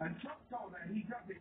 and chopped told me he got it